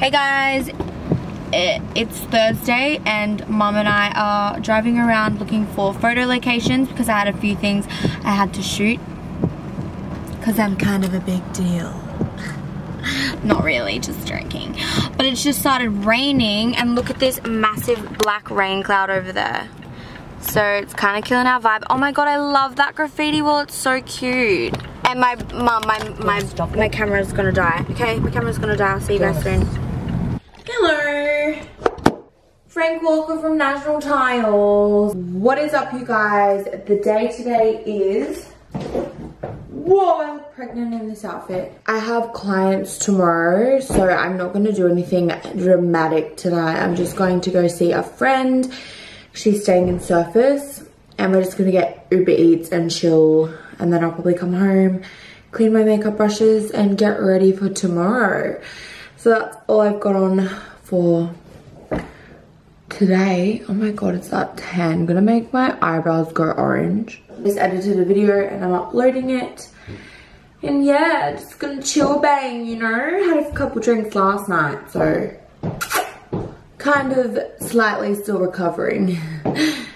Hey guys, it, it's Thursday and mom and I are driving around looking for photo locations because I had a few things I had to shoot because I'm kind of a big deal. Not really, just joking. But it's just started raining and look at this massive black rain cloud over there. So it's kind of killing our vibe. Oh my god, I love that graffiti wall. It's so cute. And my mom, my my my camera's gonna die. Okay, my camera's gonna die. I'll see you guys soon. Hello. Frank Walker from National Tiles. What is up, you guys? The day today is. Whoa, I'm pregnant in this outfit. I have clients tomorrow, so I'm not gonna do anything dramatic tonight. I'm just going to go see a friend. She's staying in Surfers, and we're just gonna get Uber Eats and chill, and then I'll probably come home, clean my makeup brushes, and get ready for tomorrow. So that's all I've got on for today. Oh my god, it's at 10. I'm gonna make my eyebrows go orange. I Just edited a video and I'm uploading it. And yeah, just gonna chill bang, you know? Had a couple drinks last night, so kind of slightly still recovering.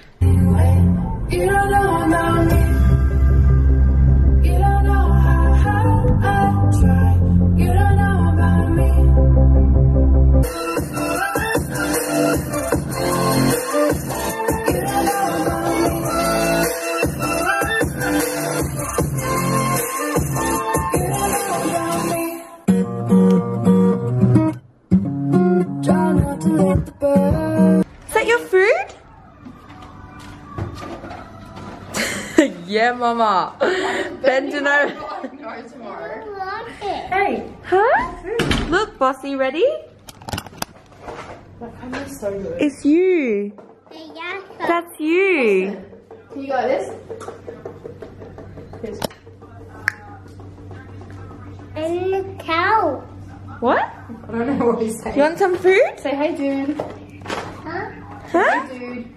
yeah, mama. Bending over. Hey, Huh? Hmm. Look, bossy, ready? so. It's you. That's you. Can you go like this? Yes. And cow. What? I don't know what he's saying. You want some food? Say hey, dude. Huh? Huh? Dude.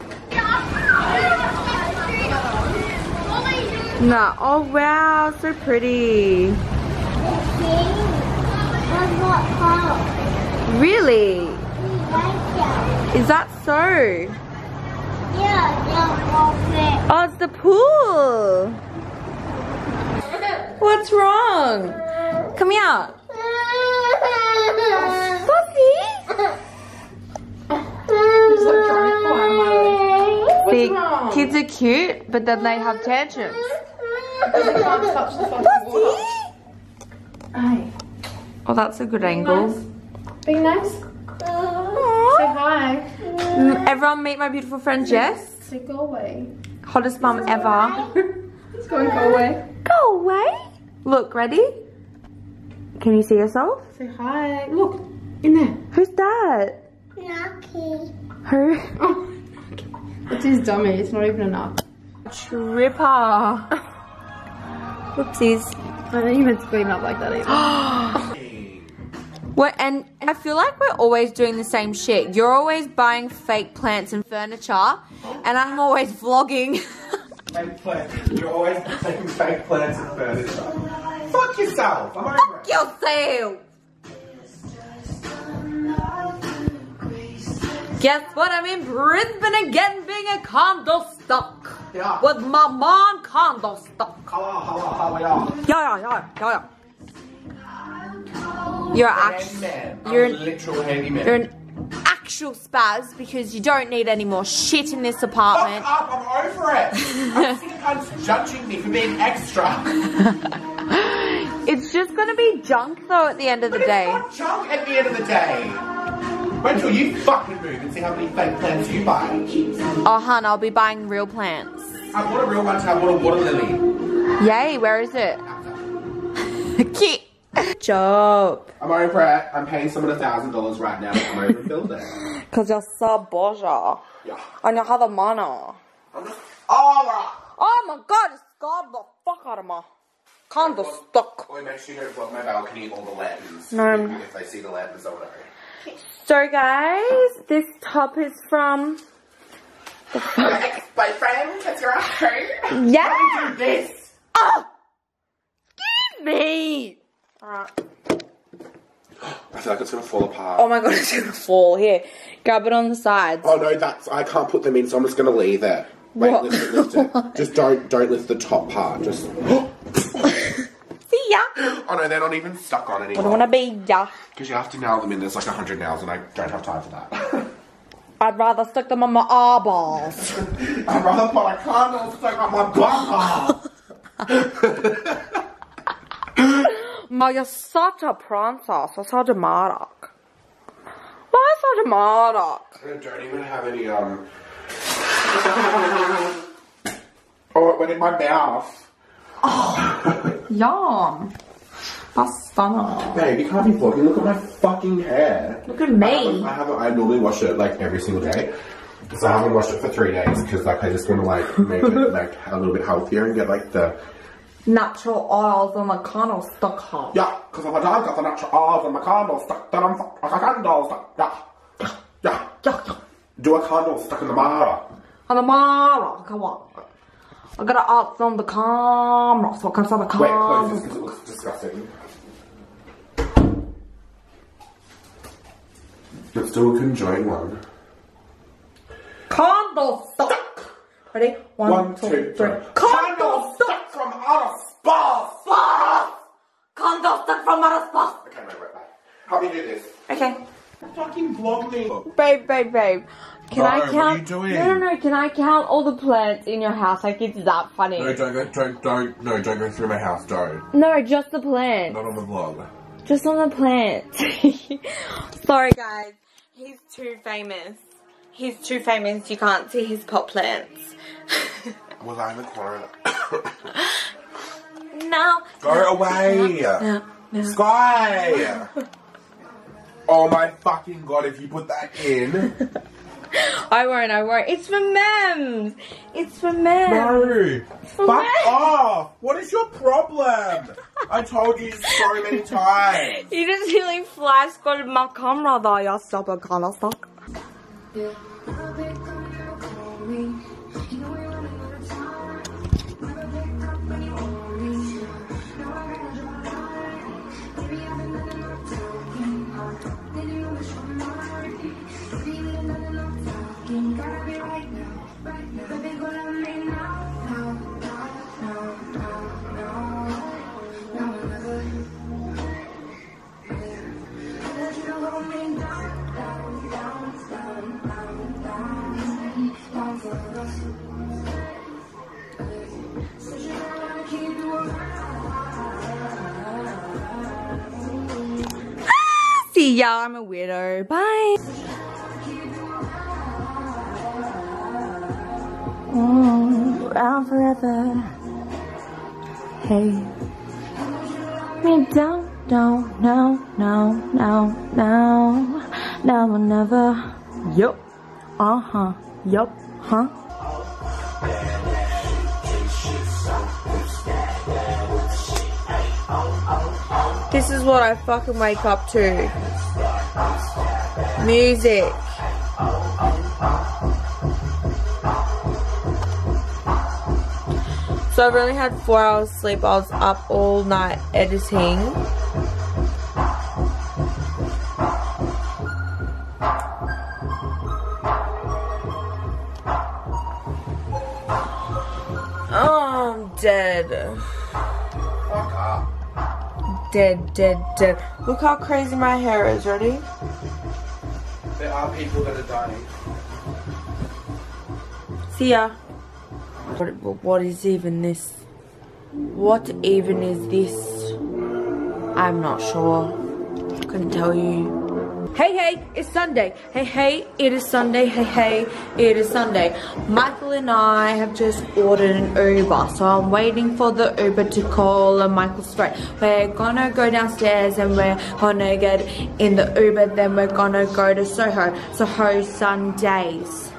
No. Oh wow, so pretty. Really? Is that so? Yeah, Oh, it's the pool. What's wrong? Come here. Bossy. He's like trying to climb uh, my leg. What's See, wrong? kids are cute, but then they have tantrums. Because I can't touch the fucking water. Hey. Oh, that's a good angle. Be nice. Say hi. Mm, Everyone meet my beautiful friend Jess. Say go away. Hottest mum ever. It's going go away. Go away. Look, ready? Can you see yourself? Say hi. Look. In there. Who's that? Who? Oh. It's his dummy. It's not even enough. Tripper. Whoopsies. I don't even scream up like that either. What? And I feel like we're always doing the same shit. You're always buying fake plants and furniture, and I'm always vlogging. Fake plants. You're always taking fake plants and furniture. Fuck yourself. I'm over yourself. Guess what? I'm in Brisbane again, being a condo stock. Yeah. With my mom condo stock. Hello, hello, how are y'all? Yeah, yeah, yeah, yeah. You're actually Handyman. I'm you're an- literal handyman. you're an actual spaz because you don't need any more shit in this Fuck apartment. up, I'm over it. I'm sick of judging me for being extra. It's just gonna be junk though at the end of the But it's day. not junk at the end of the day. Till you fucking move and see how many fake plants you buy. Oh, hun, I'll be buying real plants. I bought a real one today, I bought a water lily. Yay, where is it? Cute. Job. I'm over it. I'm paying someone a thousand dollars right now to come over and build it. Cause you're so bourgeois. Yeah. And you have the money. I'm oh, Oh my god, it's scared the fuck out of me. Condo stuck. Boy, make sure you don't block my balcony or the lanterns. No. If they see the lanterns, they'll know. So guys, this top is from Your ex-boyfriend, that's your home. Yeah. Do this. Oh, excuse me. Alright. I feel like it's gonna fall apart. Oh my god, it's gonna fall. Here, grab it on the sides. Oh no, that's I can't put them in, so I'm just gonna leave it. Wait, What? lift it, lift it. just don't don't lift the top part. Just. Oh no, they're not even stuck on anymore. I don't wanna be ya. Because you have to nail them in. There's like a hundred nails, and I don't have time for that. I'd rather stick them on my eyeballs. I'd rather put a candle stuck on my bumper. Ma, you're such a princess. You're dramatic. Why so dramatic? I don't even have any um. Oh, it went in my mouth. Oh, yum. Stunning. Babe, you can't be vlogging. Look at my fucking hair. Look at me. I haven't. I normally wash it like every single day. So I haven't washed it for three days because like I just want to like make it like a little bit healthier and get like the Natural oils and the candle stuck on. yeah because I've got the natural oils and the candle stuck then I'm like a candle stuck yeah yeah Yeah, do a candle stuck in the mirror. On the mirror, come on. I gotta ask on the camera so I can see the Wait, close camera. this because it looks disgusting. Let's do a conjoined one. Candle stuck. Ready? One, two, three. Candle stuck. stuck from outer space. Candle stuck from outer space. Okay, wait, wait, wait. Help me do this. Okay. Fucking vlog me. Babe, babe, babe. Can No, I what are count? you doing? No, no, no. Can I count all the plants in your house? Like it's that funny. No, don't go, don't, don't, no, don't go through my house, don't. No, just the plants. Not on the vlog. Just on the plants. Sorry, guys. He's too famous. He's too famous. You can't see his pot plants. Was I in the corner? no. Go away! No. No. Skye! oh my fucking god, if you put that in. I won't. I won't. It's for memes. It's for memes. No! For Fuck off! What is your problem? I told you so many times. You just really fly squatted my camera though. You stupid kind of suck. See ya. I'm a weirdo. Bye. Oh, around forever. Hey. Me down, down, no, no, no, no. Now or never. Yup. Uh huh. Yup. Huh? This is what I fucking wake up to. Music. So I've only had four hours sleep. I was up all night editing. Oh, I'm dead. Dead, dead, dead. Look how crazy my hair is. Ready? Are people that are dying. See ya. What, what is even this? What even is this? I'm not sure. Couldn't tell you. Hey, hey, it's Sunday. Hey, hey, it is Sunday. Hey, hey, it is Sunday. Michael and I have just ordered an Uber, so I'm waiting for the Uber to call and Michael straight. We're gonna go downstairs and we're gonna get in the Uber, then we're gonna go to Soho. Soho Sundays.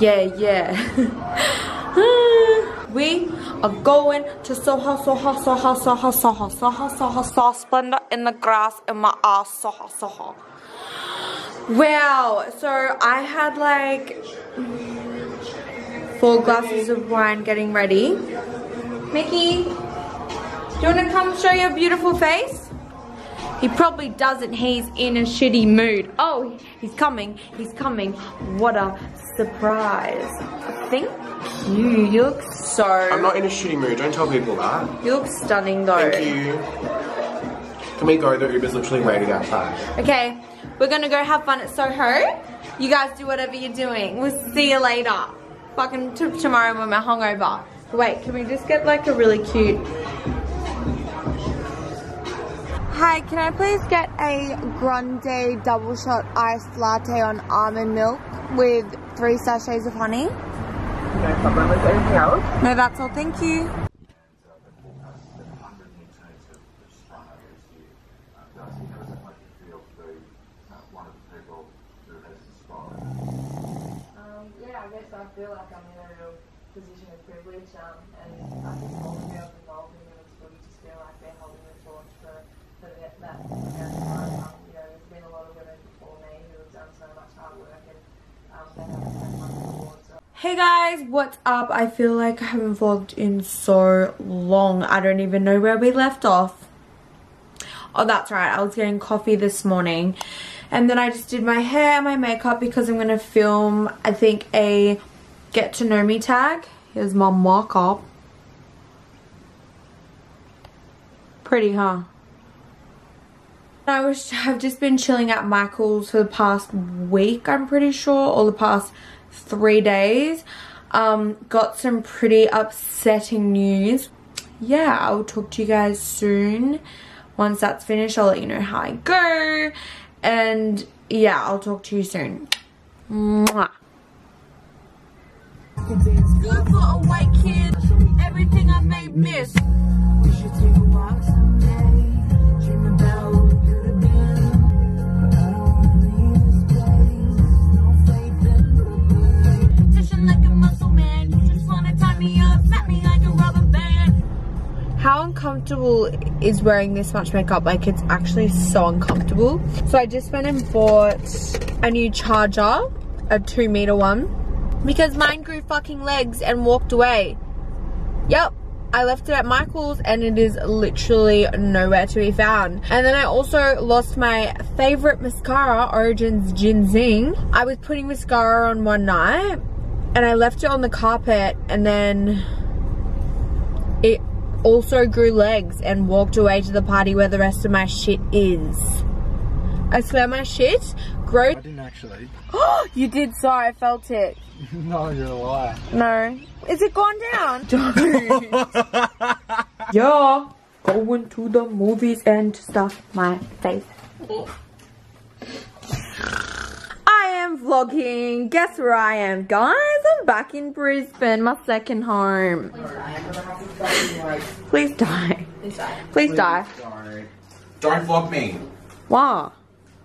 Yeah, yeah. we are going to Soho, Soho, Soho, Soho, Soho, Soho, Soho, Soho, Splendor in the grass in my ass, Soho, Soho. Wow, so I had like four glasses of wine getting ready. Mickey, do you want to come show your beautiful face? He probably doesn't. He's in a shitty mood. Oh, he's coming. He's coming. What a surprise. Thank you. You look so... I'm not in a shitty mood. Don't tell people that. You look stunning though. Thank you. Can we go? The Uber's literally waiting outside. Okay, we're gonna go have fun at Soho. You guys do whatever you're doing. We'll see you later. Fucking t tomorrow when we're hungover. Wait, can we just get like a really cute... Hi, can I please get a grande double shot iced latte on almond milk with three sachets of honey? No problem. Is there anything else? No, that's all. Thank you. I feel like I'm in a real position of privilege, um, and I think all the girls involved in women's footy just feel like they're holding the torch for, for that, that. Um, you know, there's been a lot of women before me who have done so much hard work and um, Hey guys, what's up? I feel like I haven't vlogged in so long. I don't even know where we left off. Oh, that's right. I was getting coffee this morning. And then I just did my hair and my makeup because I'm going to film, I think, a get to know me tag. Here's my markup. Pretty, huh? I was I've just been chilling at Michael's for the past week, I'm pretty sure, or the past three days. Um, got some pretty upsetting news. Yeah, I'll talk to you guys soon. Once that's finished, I'll let you know how I go. And yeah, I'll talk to you soon. Mwah. Good for a white kid. Everything I may miss. How uncomfortable is wearing this much makeup? Like it's actually so uncomfortable. So I just went and bought a new charger, a two meter one, because mine grew fucking legs and walked away. Yep. I left it at Michael's and it is literally nowhere to be found. And then I also lost my favorite mascara, Origins GinZing. I was putting mascara on one night and I left it on the carpet and then also grew legs and walked away to the party where the rest of my shit is. I swear my shit growth. I didn't actually. Oh, you did, sorry, I felt it. no, you're a liar. No. Is it gone down? Don't. yeah. Going to the movies and stuff my face. I am vlogging. Guess where I am, guys? I'm back in Brisbane, my second home. Please die. Please die. Please die. Don't. Don't vlog me. Wow.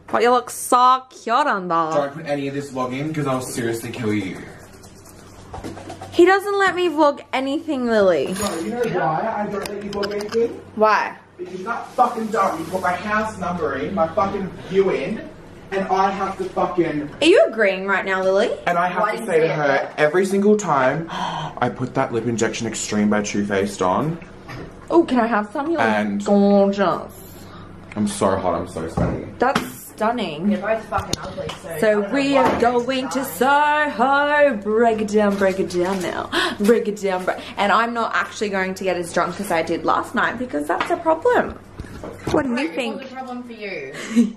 But you look so cute on that. Don't put any of this vlog in because I'll seriously kill you. He doesn't let me vlog anything, Lily. No, you know why I don't let you vlog anything? Why? Because that fucking dumb, you put my house number in, my fucking view in, and I have to fucking Are you agreeing right now, Lily? And I have Why to say to her that? every single time, I put that lip injection extreme by Too Faced on. Oh, can I have some? You look And- gorgeous. I'm so hot, I'm so sweaty. That's stunning. You're both fucking ugly, so. So we are going to. Soho. Break it down, break it down now. Break it down, break. And I'm not actually going to get as drunk as I did last night because that's a problem. What do you think? It wasn't think? a problem for you.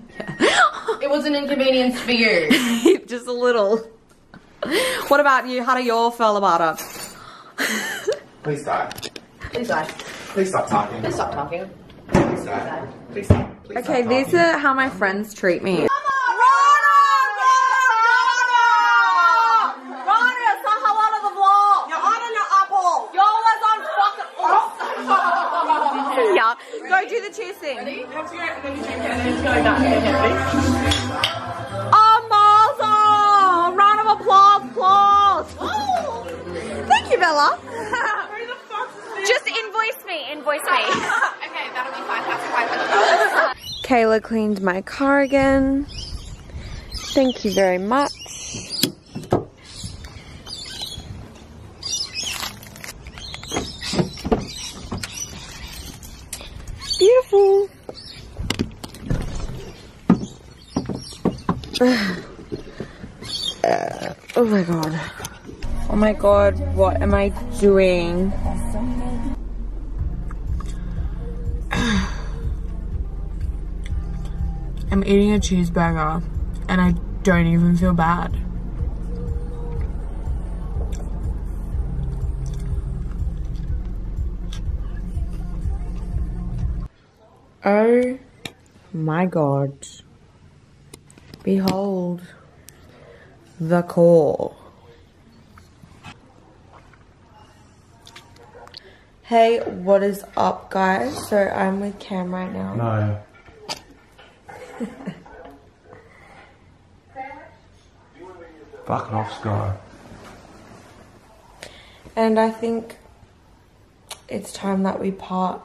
It was an inconvenience for you. Just a little. What about you? How do you all feel about it? Please die. Please die. Please stop talking. Please stop talking. Please die. Please stop. Please Okay, stop these are how my friends treat me. Do the cheer thing. Oh, Martha! Round of applause, applause! Thank you, Bella. Just invoice me, invoice me. Okay, that'll be fine. That's Kayla cleaned my car again. Thank you very much. oh my god. Oh my god, what am I doing? I'm eating a cheeseburger and I don't even feel bad. Oh my god. Behold the core. Hey, what is up, guys? So I'm with Cam right now. No. Fucking off, Skye. And I think it's time that we part.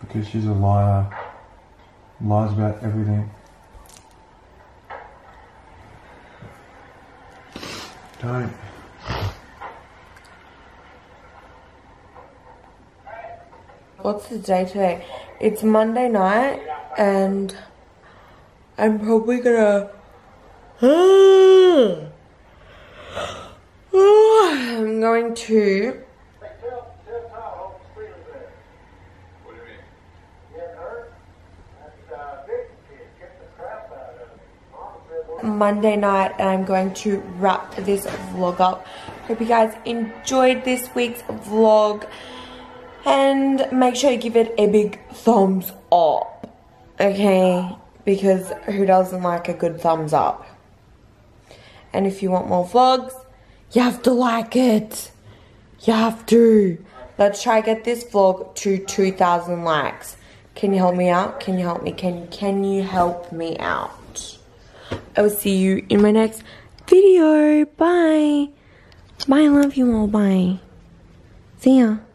Because she's a liar. Lies about everything. Don't. What's the day today? It's Monday night, and I'm probably gonna. I'm going to. Monday night and I'm going to wrap this vlog up. Hope you guys enjoyed this week's vlog and make sure you give it a big thumbs up. Okay? Because who doesn't like a good thumbs up? And if you want more vlogs, you have to like it. You have to. Let's try get this vlog to 2,000 likes. Can you help me out? Can you help me? Can, can you help me out? I will see you in my next video. Bye. Bye. I love you all. Bye. See ya.